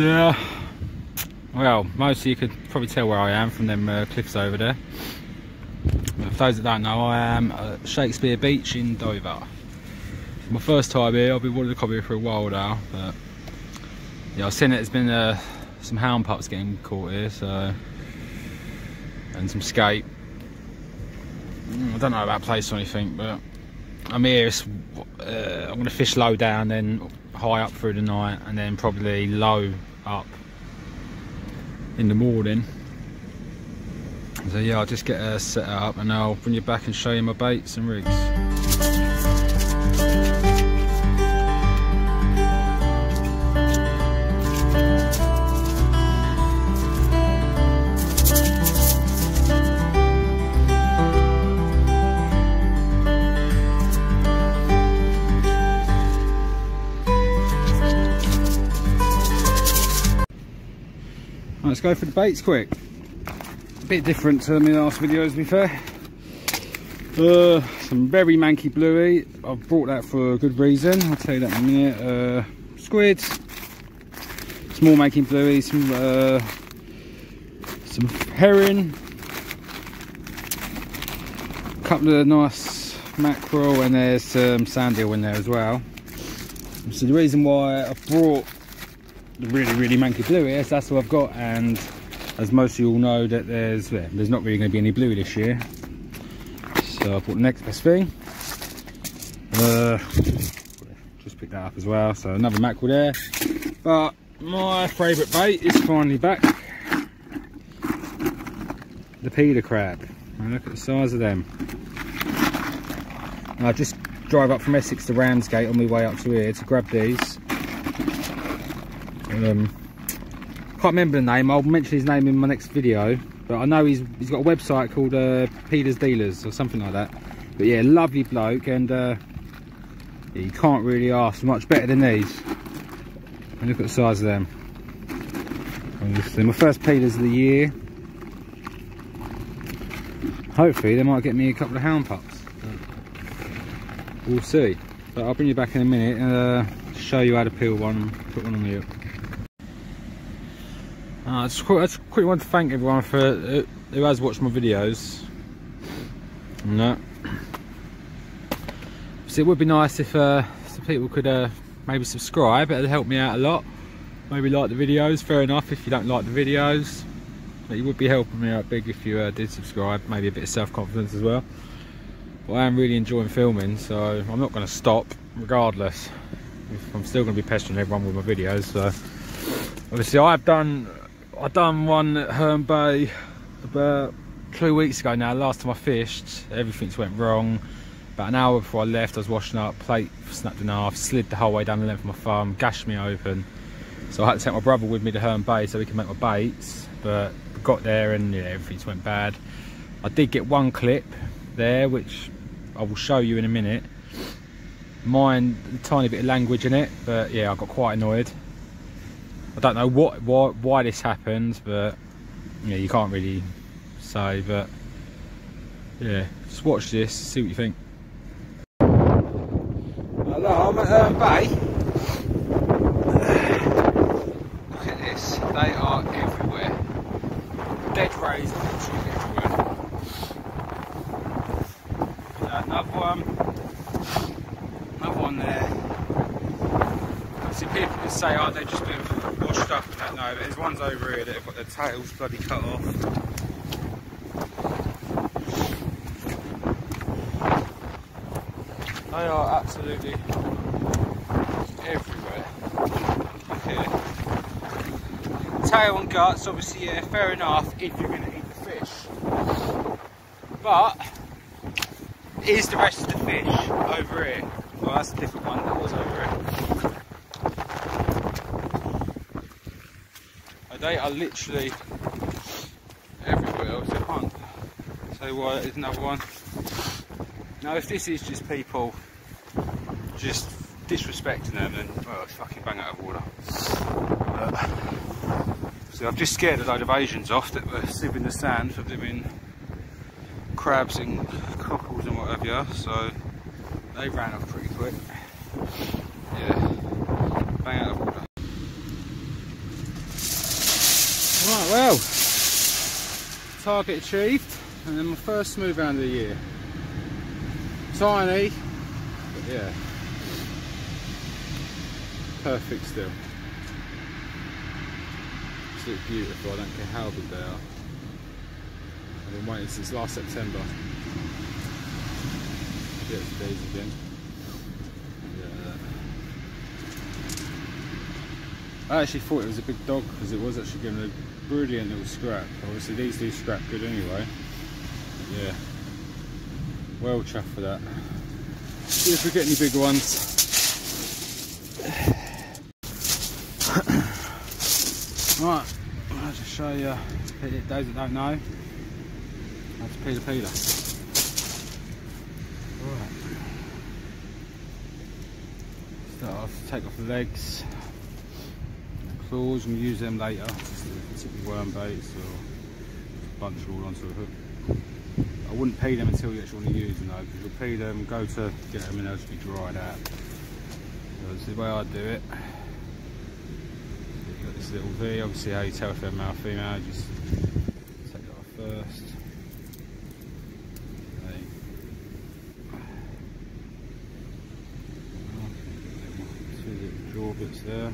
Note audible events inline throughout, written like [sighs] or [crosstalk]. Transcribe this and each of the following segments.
So, well, mostly you could probably tell where I am from them uh, cliffs over there. For those that don't know, I am at Shakespeare Beach in Dover. My first time here, I've been wanting to come here for a while now, but yeah, I've seen it, there's been uh, some hound pups getting caught here, so and some skate. Mm, I don't know about place or anything, but I'm here. Uh, I'm to fish low down, then high up through the night, and then probably low up in the morning. So yeah, I'll just get a set up, and I'll bring you back and show you my baits and rigs. Let's go for the baits quick. A bit different to my last videos, to be fair. Uh, some very manky bluey. I've brought that for a good reason. I'll tell you that in a minute. Uh, squids, small manky bluey, some uh, some herring, a couple of nice mackerel, and there's some sand eel in there as well. So the reason why I brought really really manky bluey is that's what I've got and as most of you all know that there's yeah, there's not really going to be any bluey this year. So I bought the next best thing uh, just picked that up as well so another mackerel there. But my favourite bait is finally back. The peeler crab. And look at the size of them. And I just drive up from Essex to Ramsgate on my way up to here to grab these um, can't remember the name. I'll mention his name in my next video. But I know he's he's got a website called uh, Peter's Dealers or something like that. But yeah, lovely bloke, and uh, yeah, you can't really ask much better than these. And look at the size of them. And my first peelers of the year. Hopefully they might get me a couple of hound pups. We'll see. But I'll bring you back in a minute and uh, show you how to peel one put one on the hook. Uh, I just, just quickly want to thank everyone for uh, who has watched my videos. No. So it would be nice if uh, some people could uh, maybe subscribe. It'd help me out a lot. Maybe like the videos. Fair enough if you don't like the videos. But you would be helping me out big if you uh, did subscribe. Maybe a bit of self-confidence as well. But I am really enjoying filming, so I'm not going to stop regardless. I'm still going to be pestering everyone with my videos. So obviously I've done I done one at Herne Bay about two weeks ago now. Last time I fished, everything's went wrong. About an hour before I left, I was washing up, plate snapped in half, slid the whole way down the length of my farm, gashed me open. So I had to take my brother with me to Herne Bay so we can make my baits. But got there and yeah, everything's went bad. I did get one clip there, which I will show you in a minute. Mine, a tiny bit of language in it, but yeah, I got quite annoyed. I don't know what why, why this happened, but yeah, you can't really say. But yeah, just watch this, see what you think. Hello, I'm at Herne Bay. Look at this, they are everywhere. Dead rays literally everywhere. Another one, another one there. People can say, oh, they're just been washed up and that. No, but there's ones over here that have got their tails bloody cut off. They are absolutely everywhere. Here. Tail and guts, obviously, yeah, fair enough if you're going to eat the fish. But, is the rest of the fish over here? Well, that's a different one that was over here. They are literally everywhere, so I can't say why there's another one. Now, if this is just people just disrespecting them, then well, it's fucking bang out of water. But, so I've just scared a load of Asians off that were sipping the sand for living crabs and cockles and whatever, so they ran off pretty quick. Yeah, bang out of water. Right, well, target achieved, and then my first smoothhound of the year. Tiny, but yeah, perfect still. Absolutely beautiful, I don't care how big they are. I've been waiting since last September. Get these again. I actually thought it was a big dog because it was actually giving a brilliant little scrap. Obviously these do scrap good anyway. But yeah, well chuffed for that. See if we get any bigger ones. [sighs] right, I'll just show you those that don't know that's to peel a peeler. Right. Start off, take off the legs claws and use them later, particularly worm baits or bunch all onto a hook. I wouldn't pay them until you actually want to use them though, because you'll pay them, go to get them and they'll just be dried out. So this is the way I do it. You've got this little V, obviously how you tell if they're male or female, just take it off first. Jaw bits there.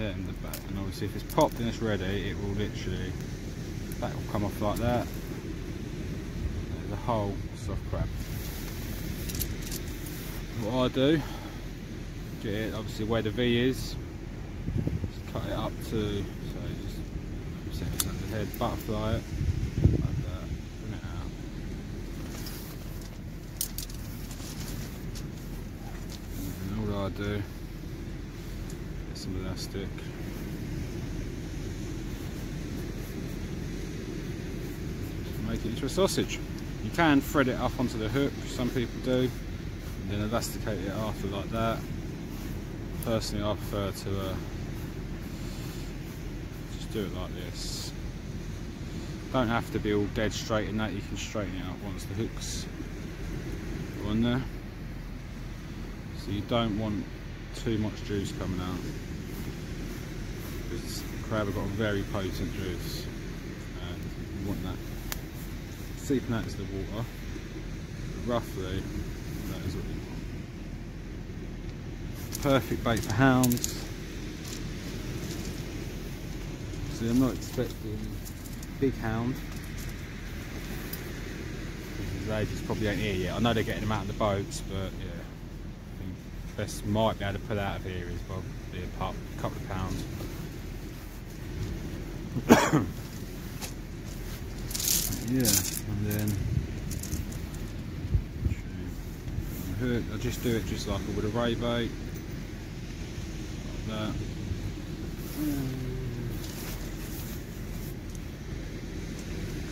There in the back. And obviously if it's popped and it's ready it will literally that will come off like that. A whole soft crab. What I do get it obviously where the V is. Just cut it up to so just set it under the head butterfly it like that bring it out and all I do some elastic. Make it into a sausage. You can thread it up onto the hook, some people do, and then elasticate it after like that. Personally I prefer to uh, just do it like this. Don't have to be all dead straight in that, you can straighten it up once the hook's on there. So you don't want too much juice coming out have got a very potent juice and you want that seeping out into the water roughly that is what you want. Perfect bait for hounds. See I'm not expecting big hound. They just probably ain't here yet. I know they're getting them out of the boats but yeah. Best might be able to pull out of here is probably a couple of pounds. Yeah, and then hook, I just do it just like I would a ray bait, like that.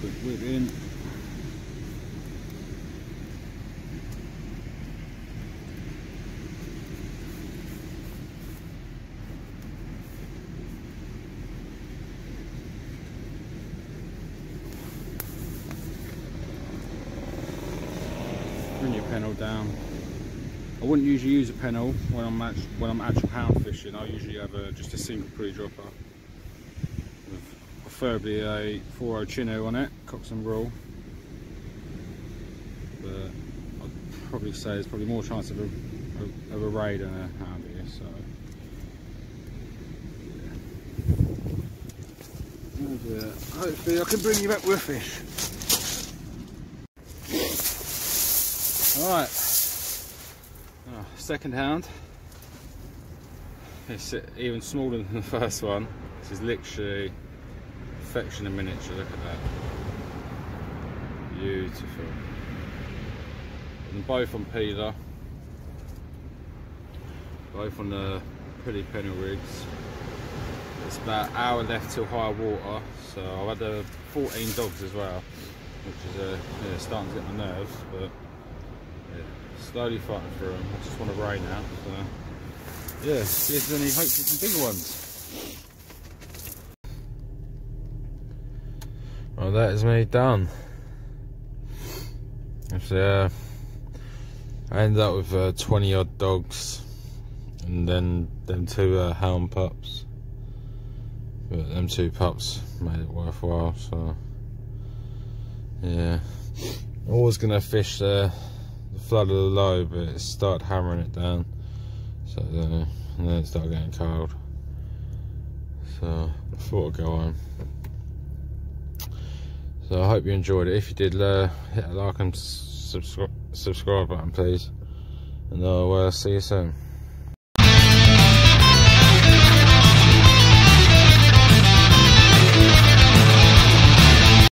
Quick whip in. bring your pennel down. I wouldn't usually use a pennel when I'm actually, when I'm actual hound fishing. I usually have a, just a single pre-dropper preferably a 4 Chinu on it, Cox and Rawle. But I'd probably say there's probably more chance of a, of a ray than a hound here. So. Hopefully I can bring you back with a fish. Alright, oh, second hound. It's even smaller than the first one. This is literally perfection in miniature, look at that. Beautiful. And both on peeler. Both on the pretty pennel rigs. It's about an hour left till high water, so I've had uh, 14 dogs as well, which is uh, yeah, starting to get my nerves, but slowly fighting through them. I just want to rain out. So, yeah, see if there's any hope for some bigger ones. Well, that is me done. It's, uh, I ended up with uh, 20 odd dogs and then them two uh, hound pups. But them two pups made it worthwhile, so yeah. Always gonna fish the, flood of the low, but it started hammering it down. So uh, and then it started getting cold. So I thought I'd go home. So I hope you enjoyed it. If you did, uh, hit a like and subscribe subscribe button, please. And I'll uh, see you soon.